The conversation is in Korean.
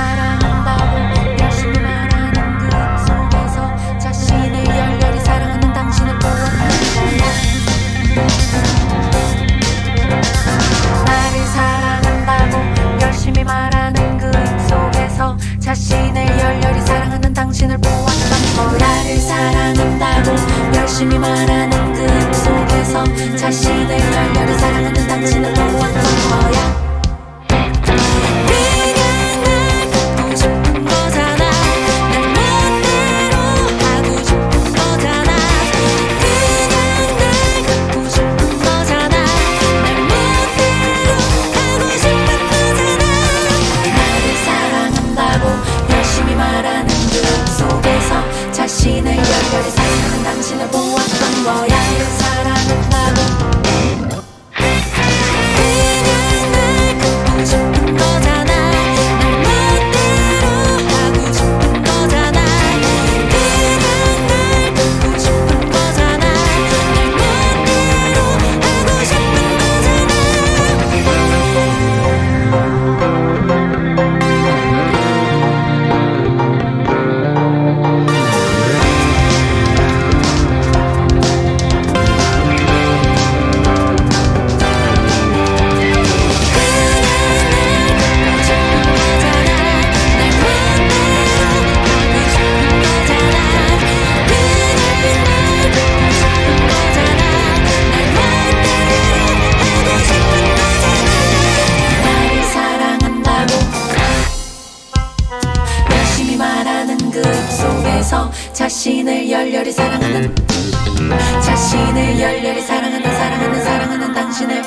I もらえる 모습 속에서 자신을 열렬히 사랑하는 자신을 열렬히 사랑하는 사랑하는 사랑하는 당신을